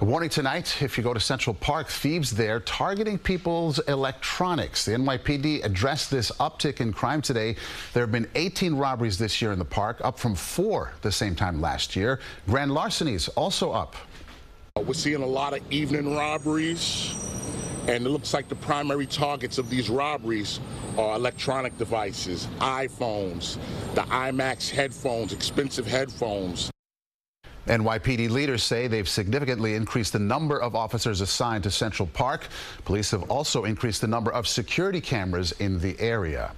A warning tonight, if you go to Central Park, thieves there targeting people's electronics. The NYPD addressed this uptick in crime today. There have been 18 robberies this year in the park, up from four the same time last year. Grand larcenies also up. Uh, we're seeing a lot of evening robberies, and it looks like the primary targets of these robberies are electronic devices, iPhones, the IMAX headphones, expensive headphones. NYPD leaders say they've significantly increased the number of officers assigned to Central Park. Police have also increased the number of security cameras in the area.